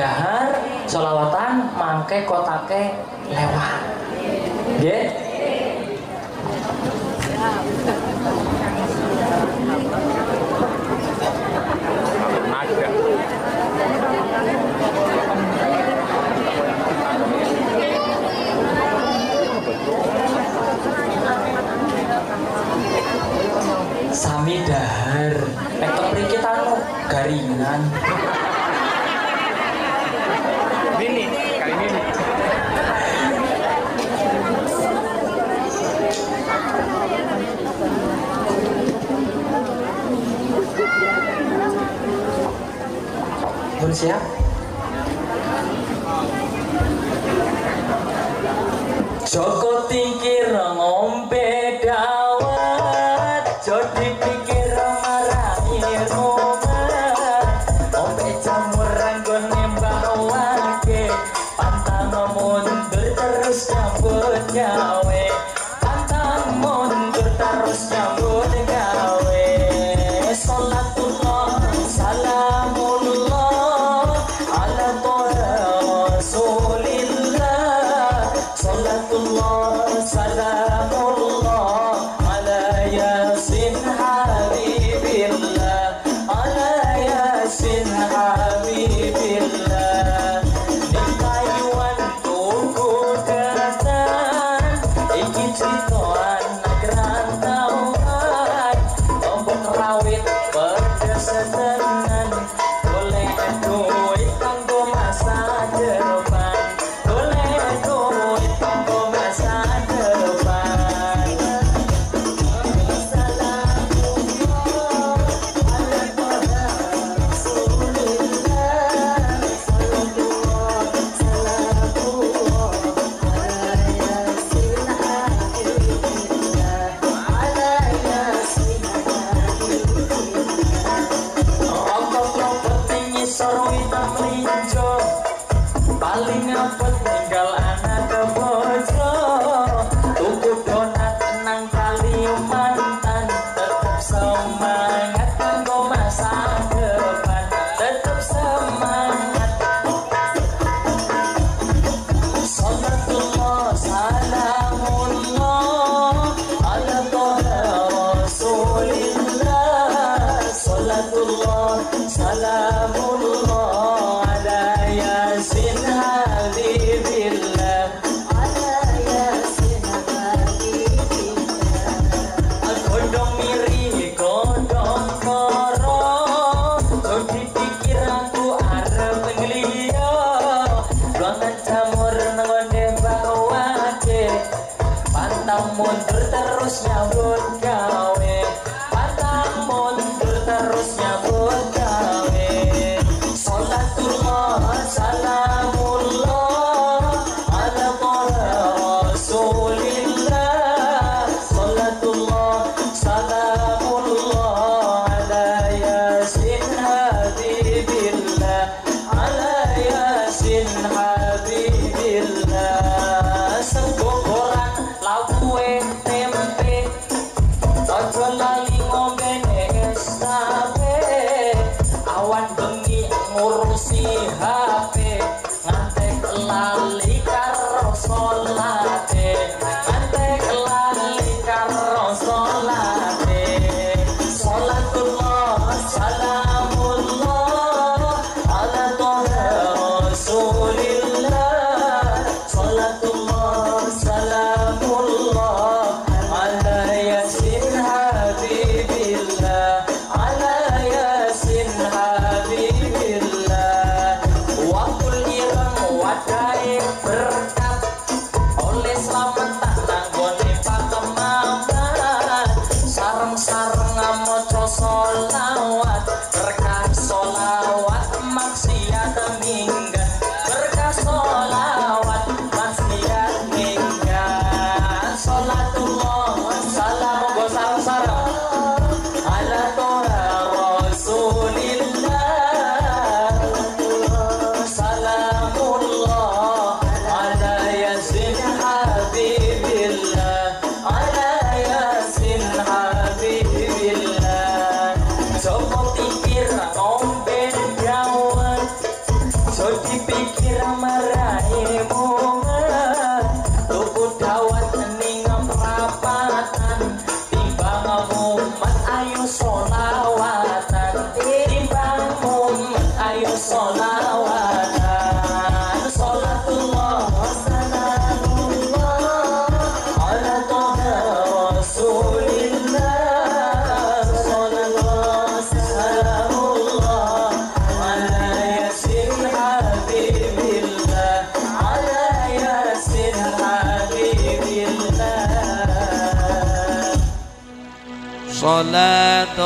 dahar solawatan mangke kotake lewat nggih? Sami dahar, eh kita garingan. siap Joko tingkir nongo صلاة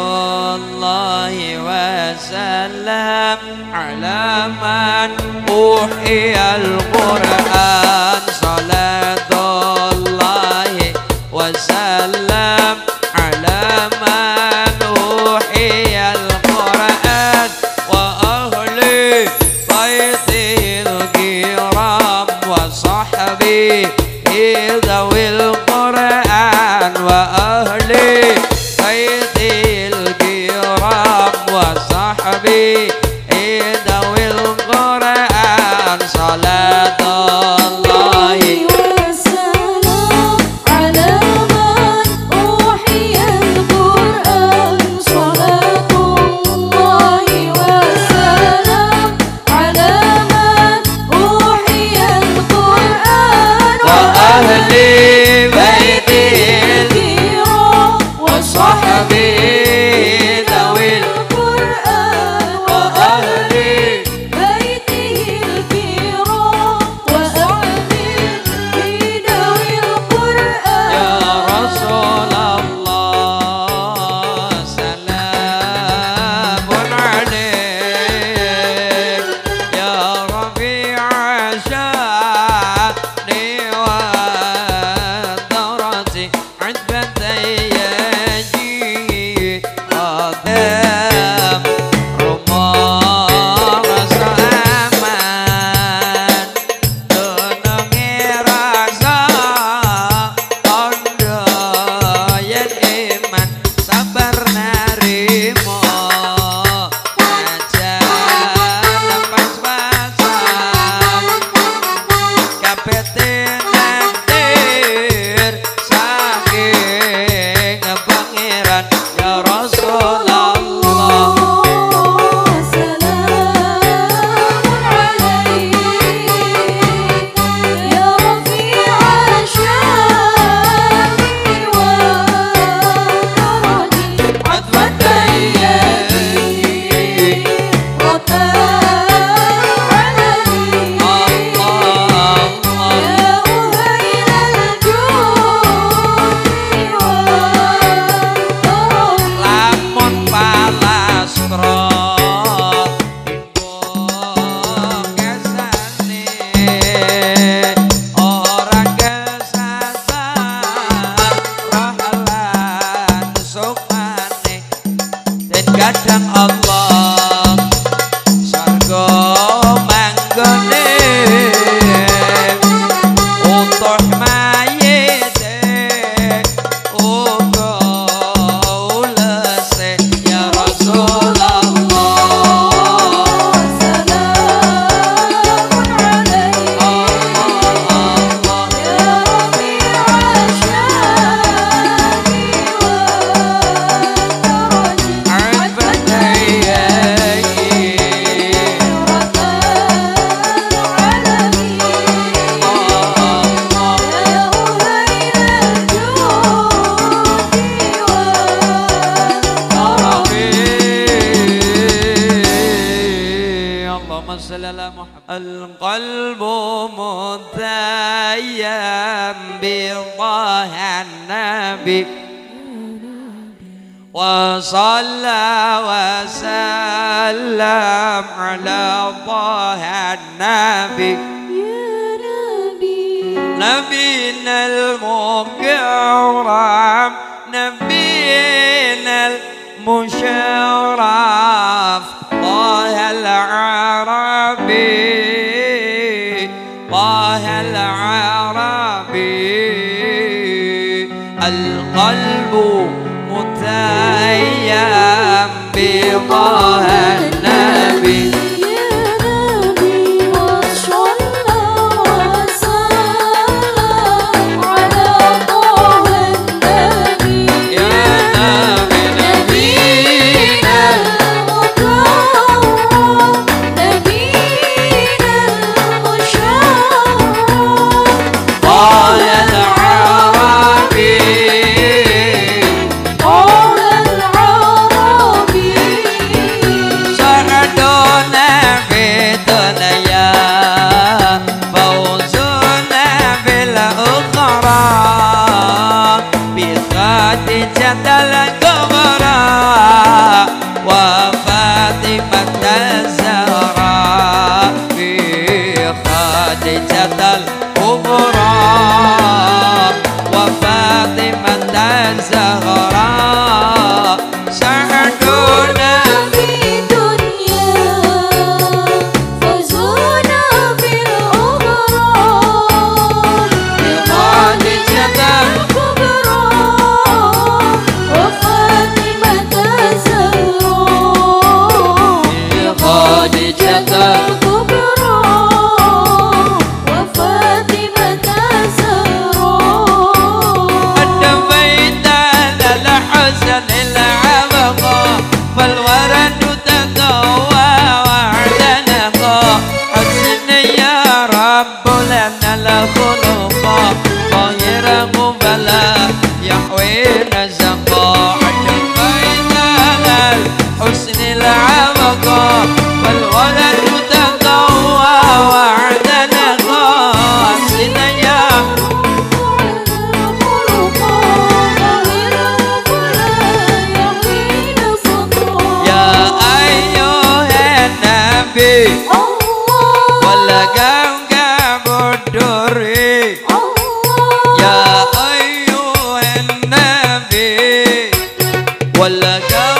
الله وسلام على من أوحي القرآن. ولا كان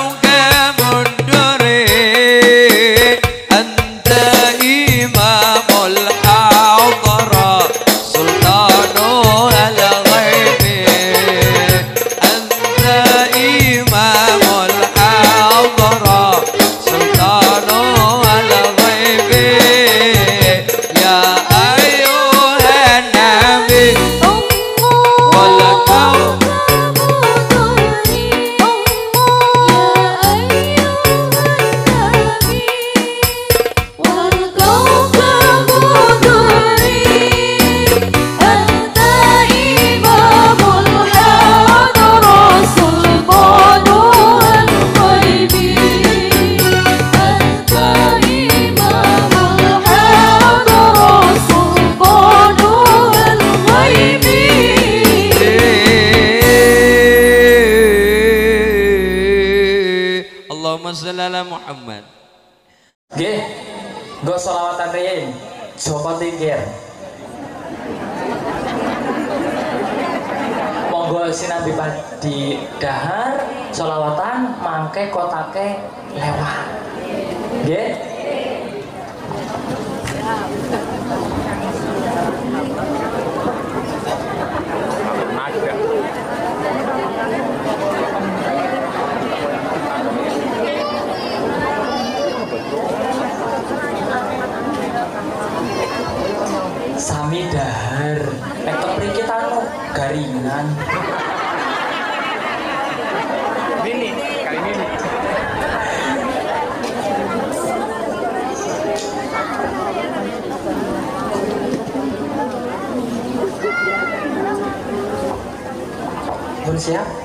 行。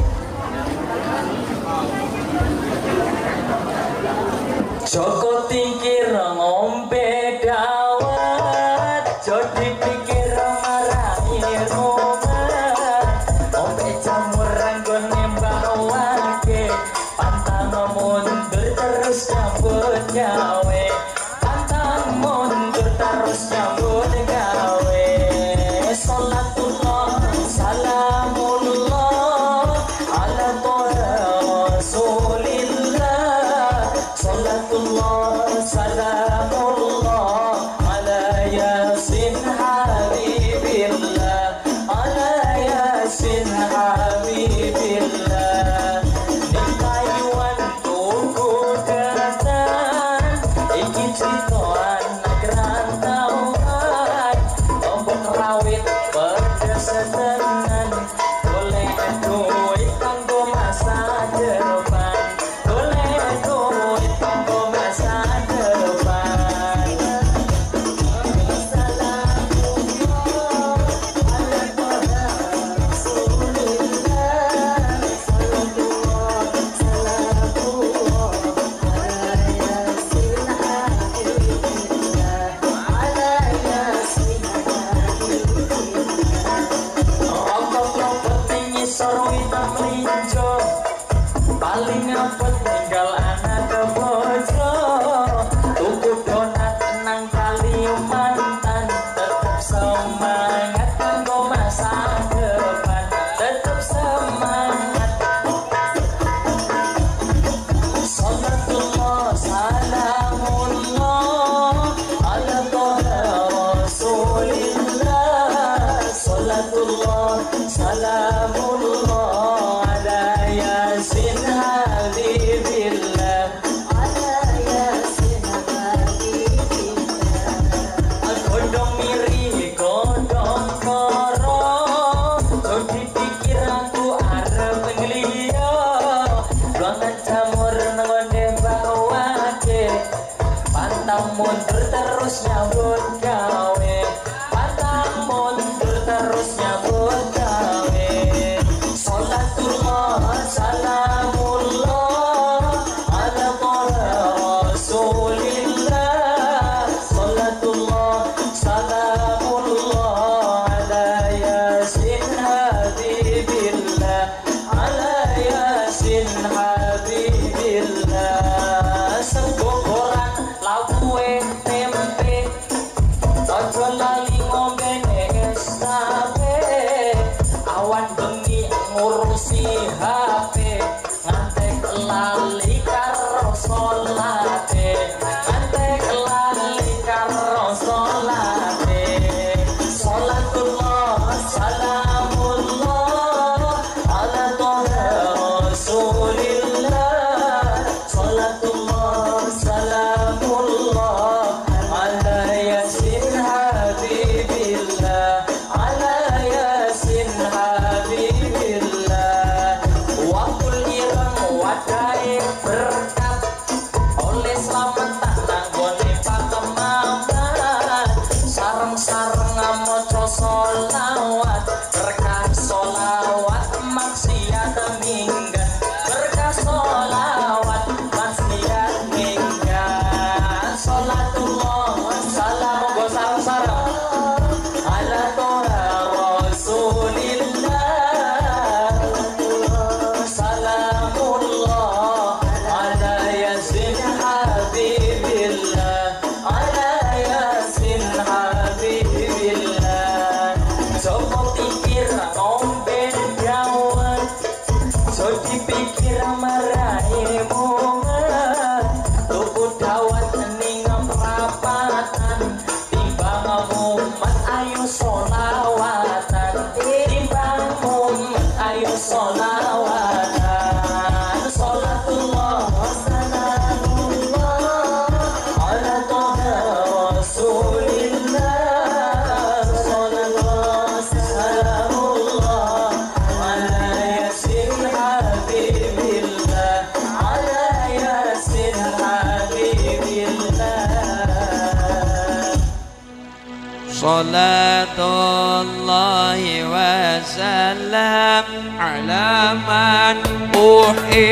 صلاة الله وسلام على من أوحي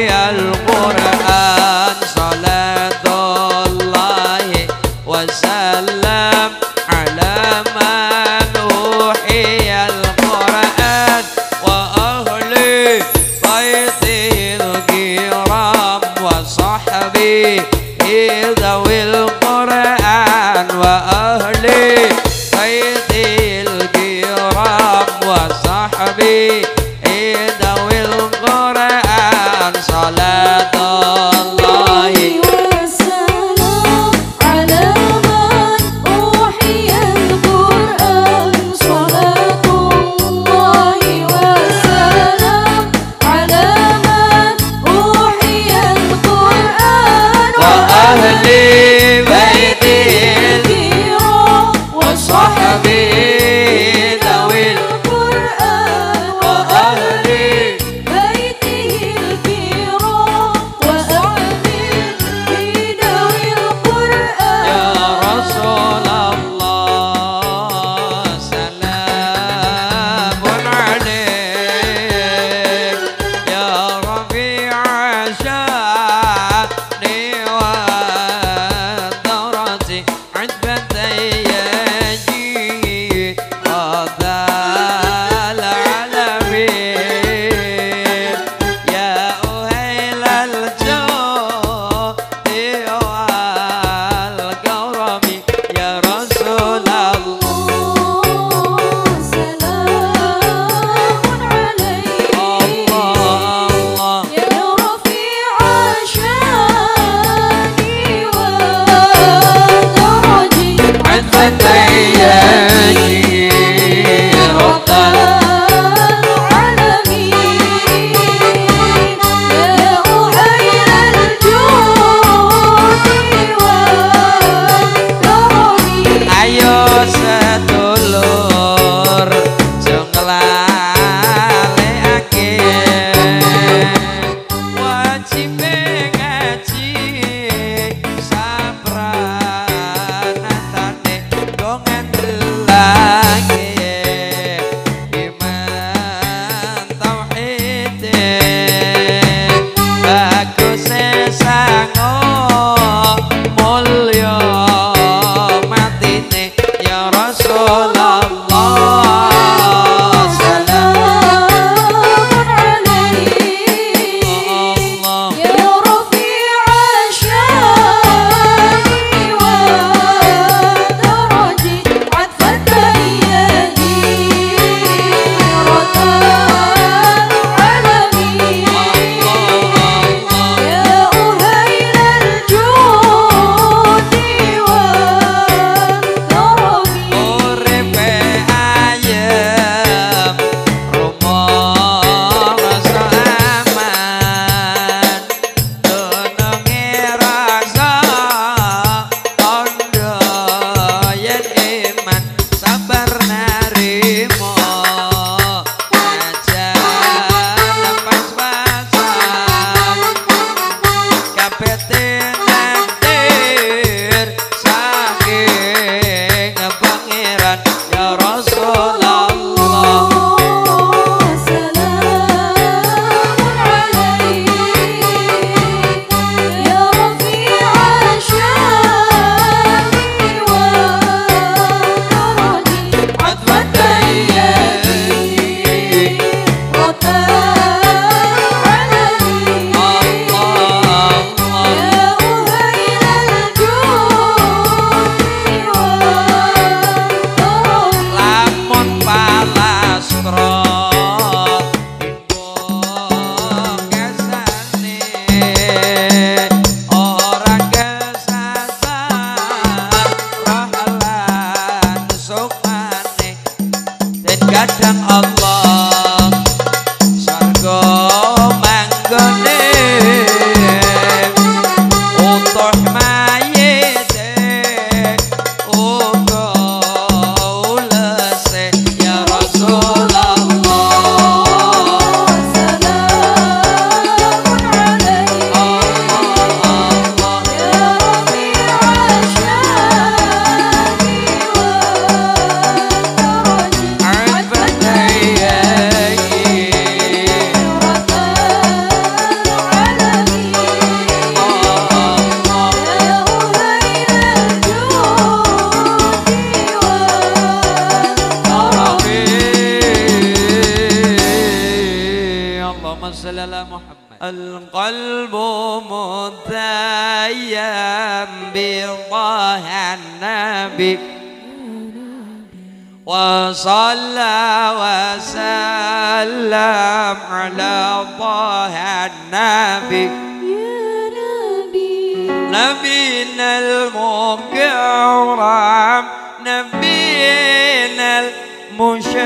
وعم نبينا المشرف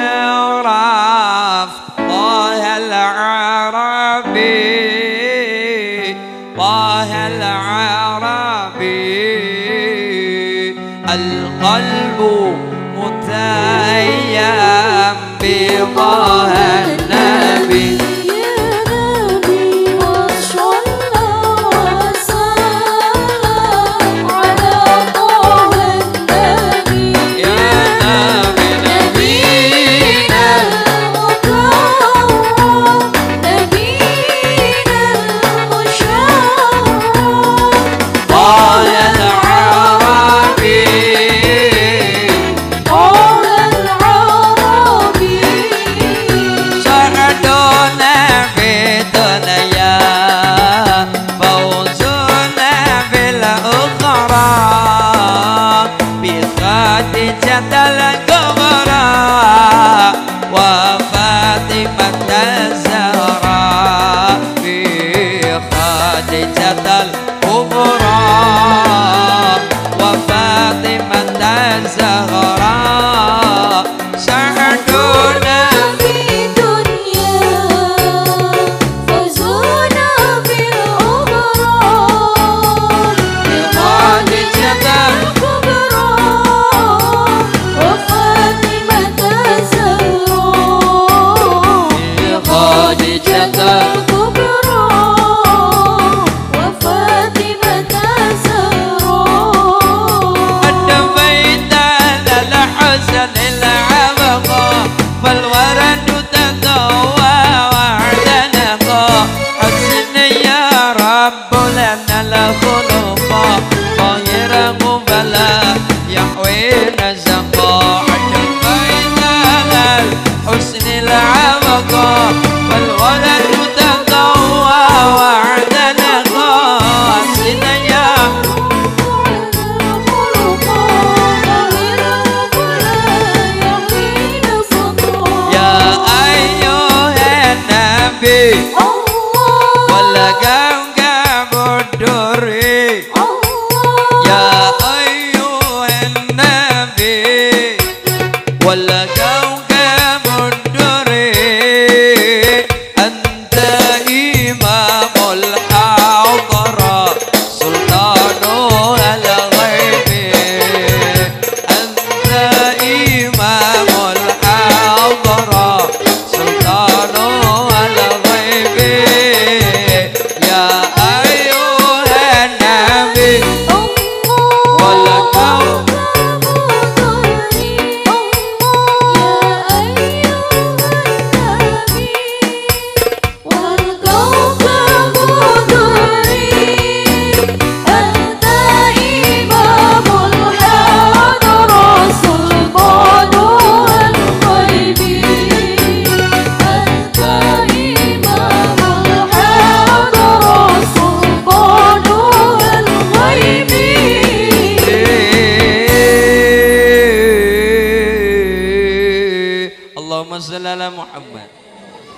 طه العربي طه العربي. القلب متيم بطه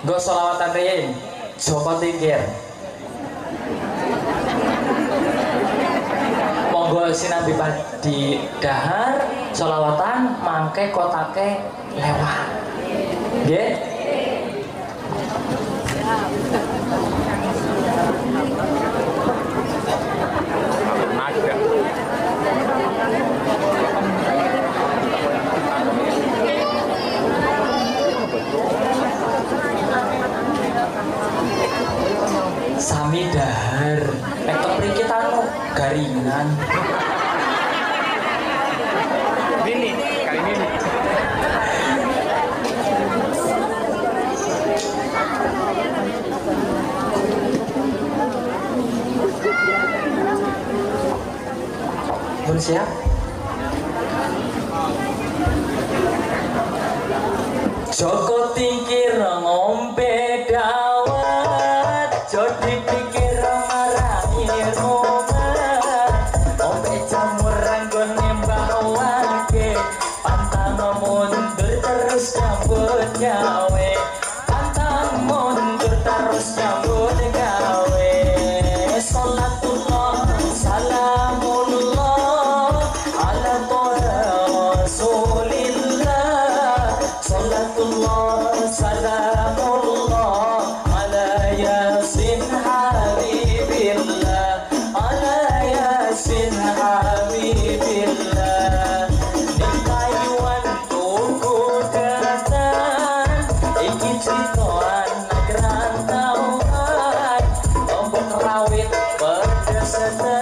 Gue solawatan riyin Joko Tingkir Monggo sinabi di dahar solawatan mangke kotake lewat. Nggih. sami dahar. Eh, Nek kepriki tanu garingan. Ini kali ini. Pun siap? Joko awit pedes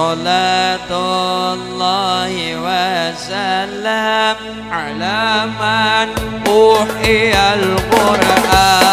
صلاة الله وسلام على من أوحي القرآن.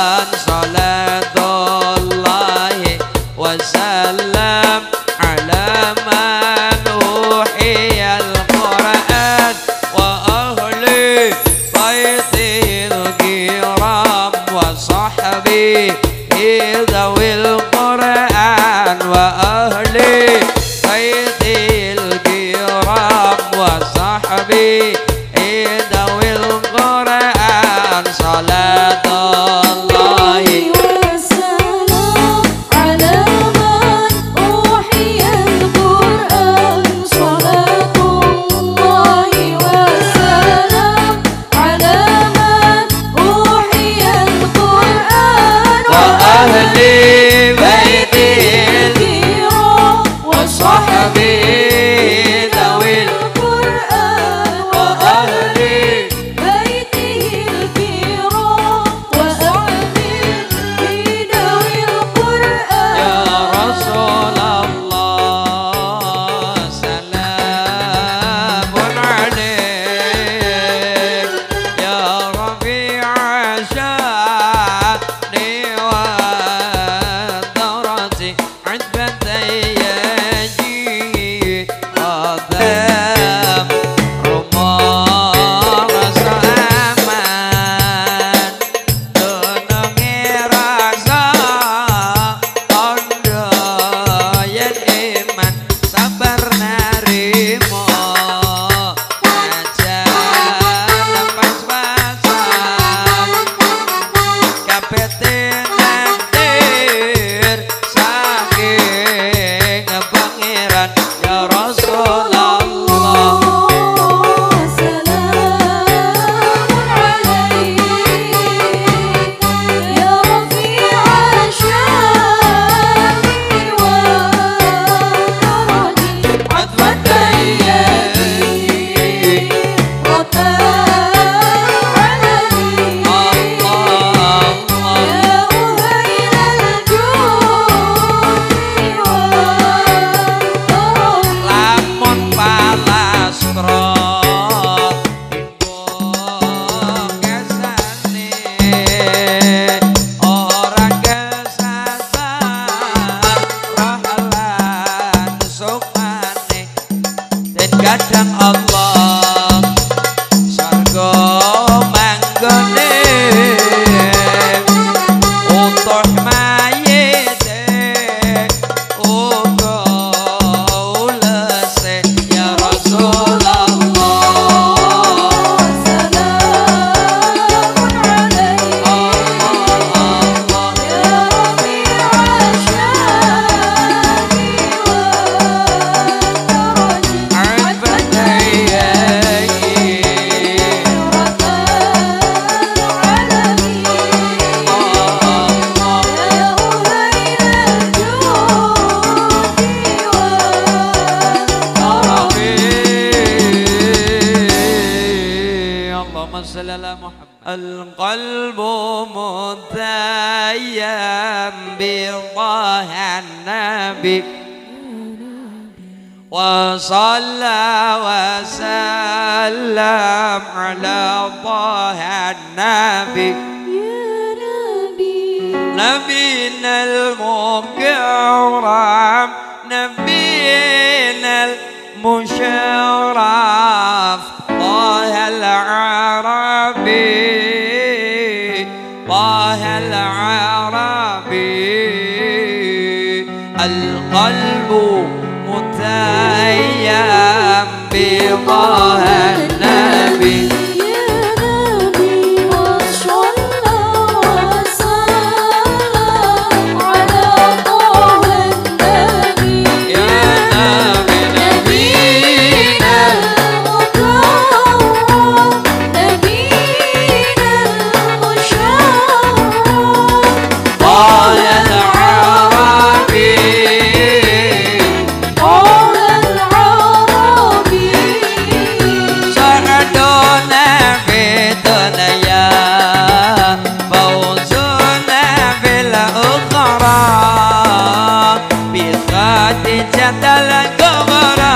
la cámara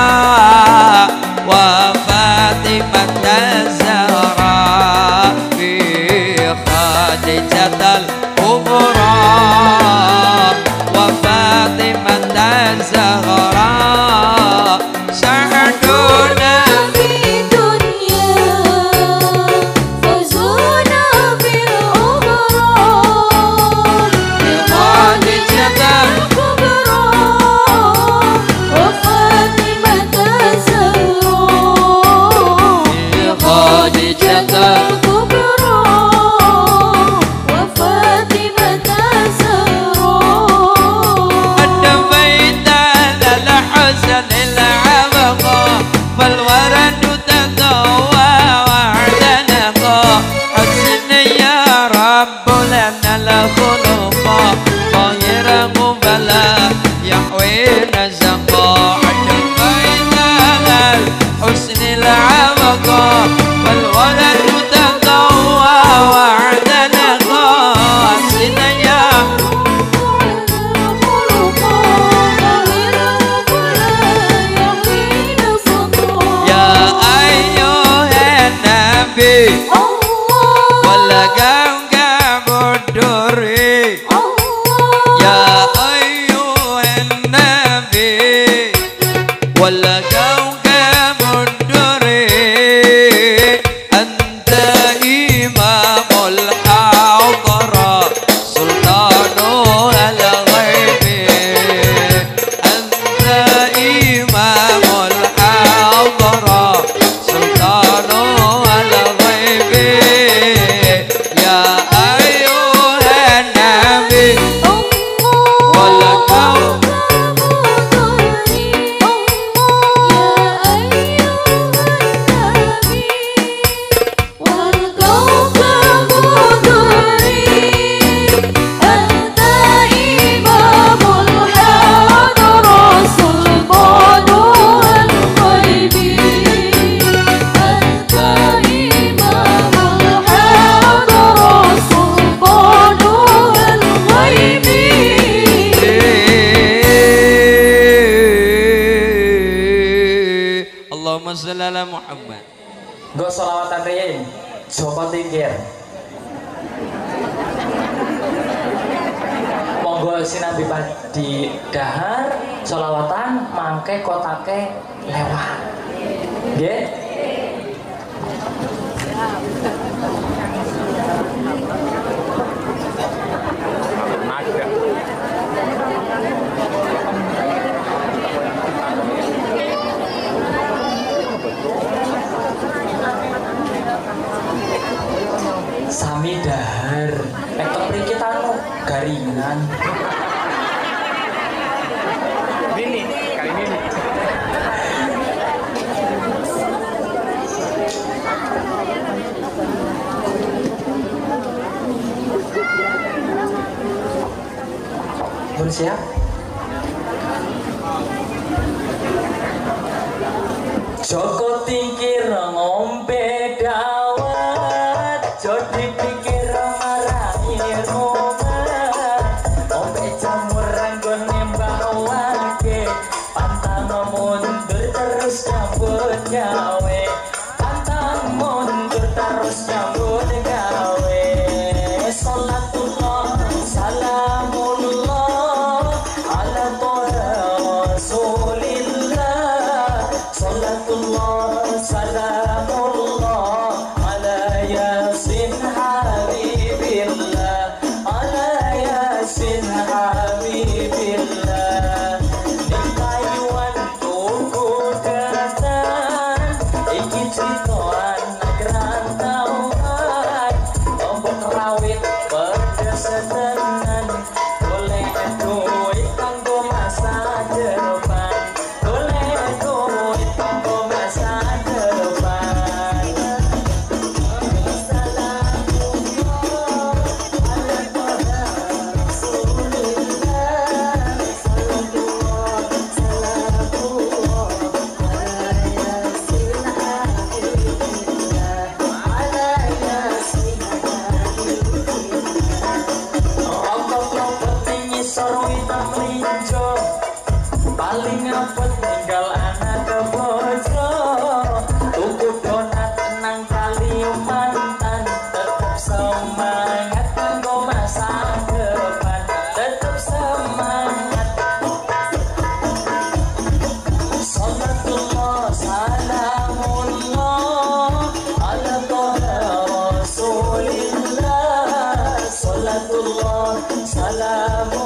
الله سلام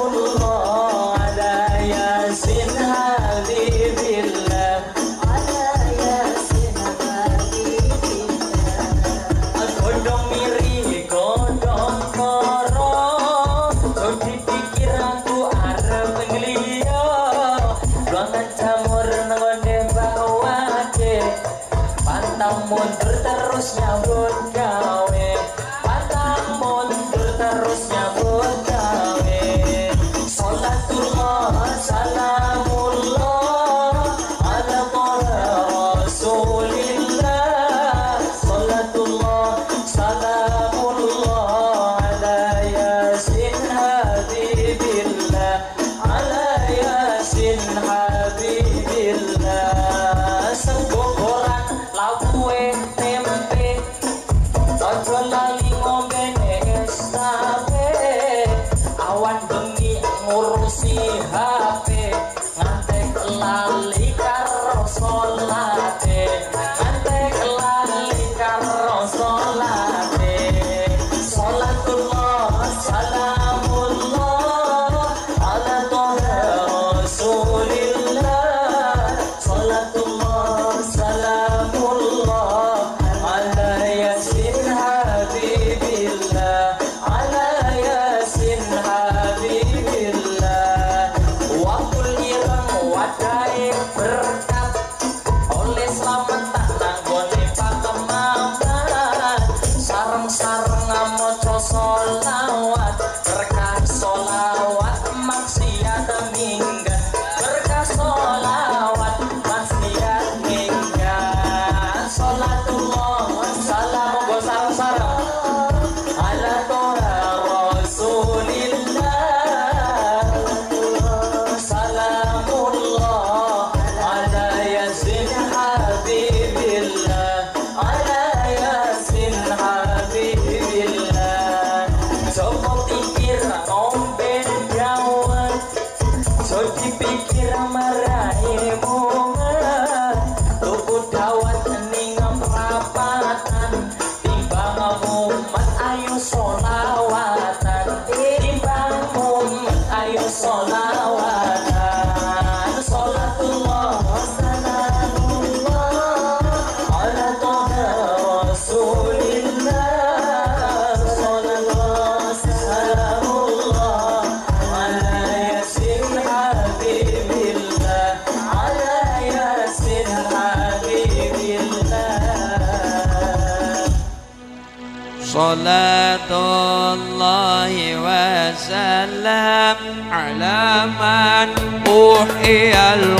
e al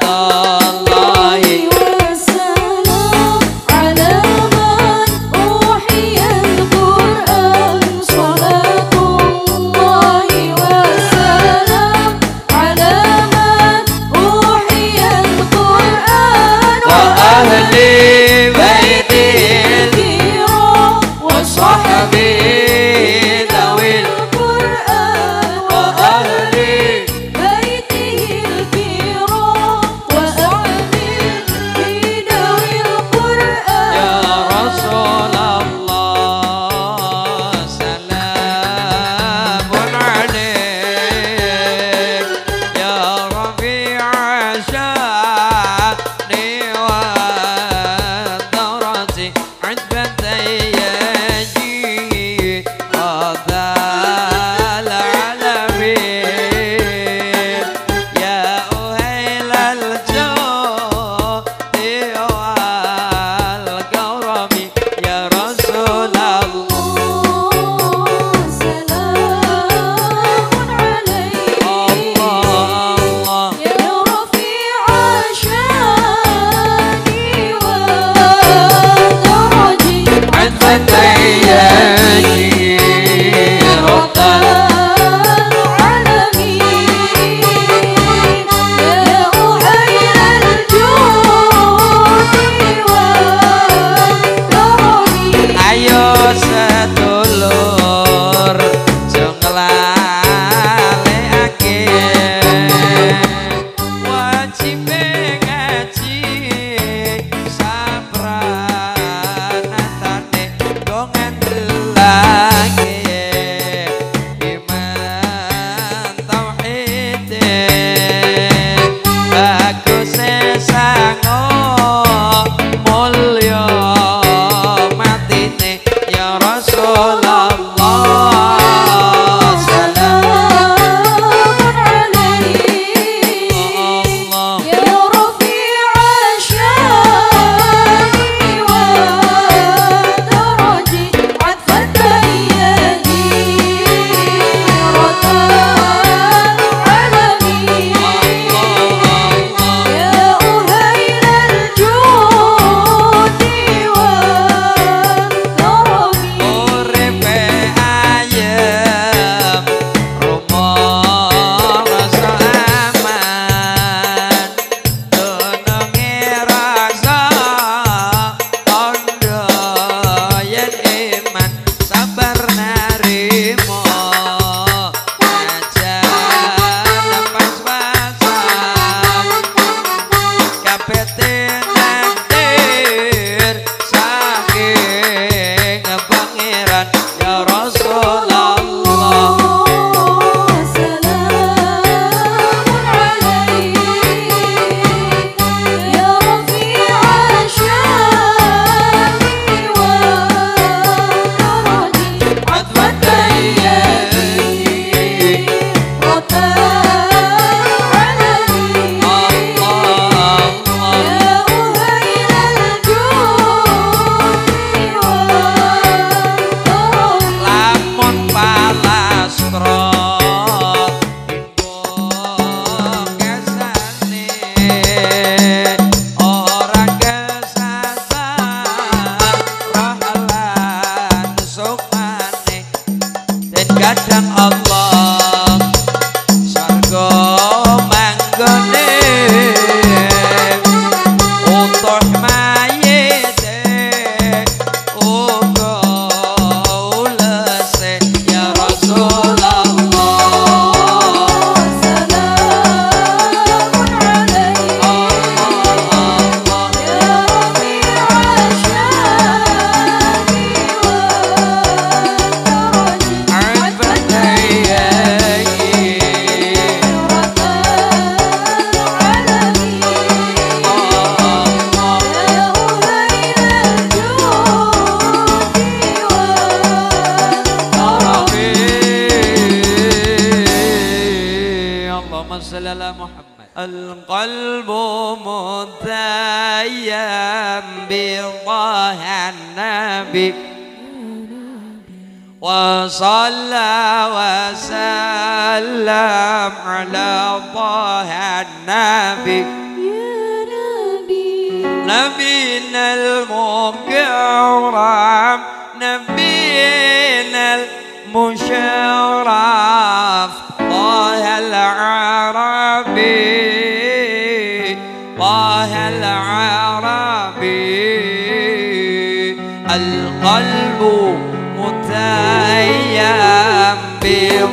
তা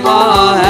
Bye.